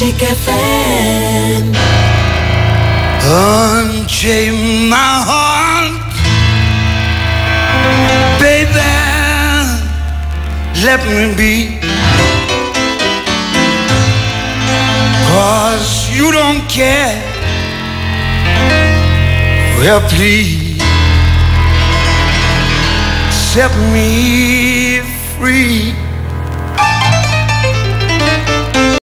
Magic FM. Unchain my heart, baby. Let me be. Cause you don't care. Well, please set me free.